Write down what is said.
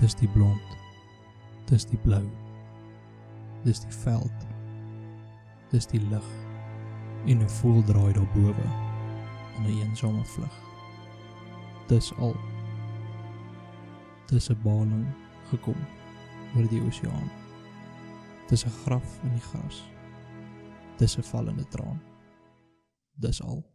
Dis die blond. Dis die blou. Dis die veld. Dis die lig. En 'n voel draai daarbo in 'n eensame vlug. Dis al. Dis 'n baling gekom oor die oseaan. Dis 'n graf in die gras. Dis 'n vallende traan. Dis al.